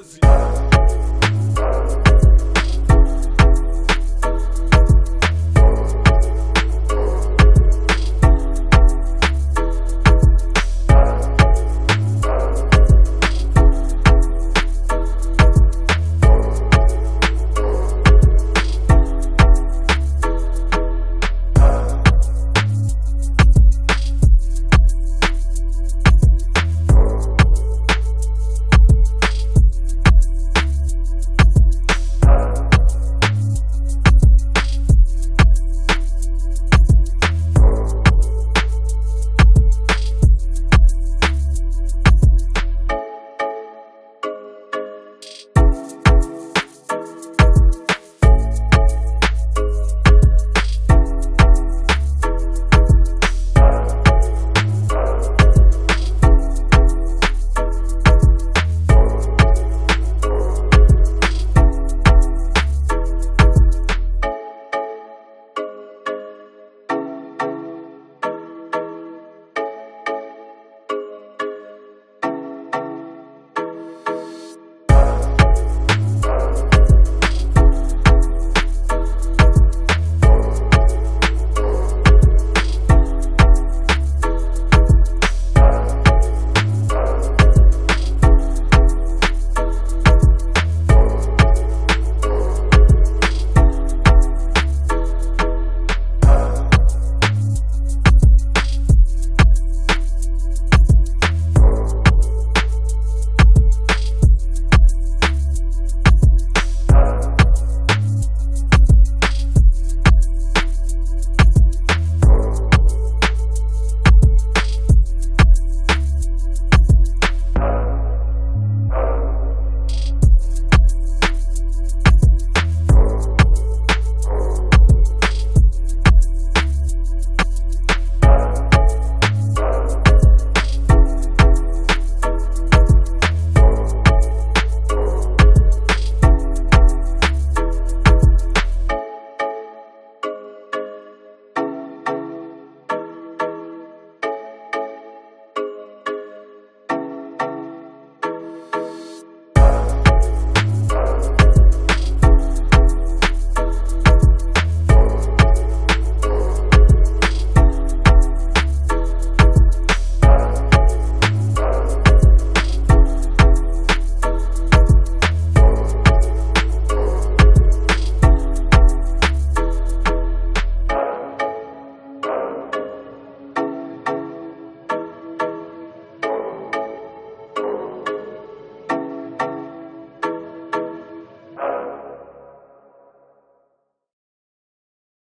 Brasil.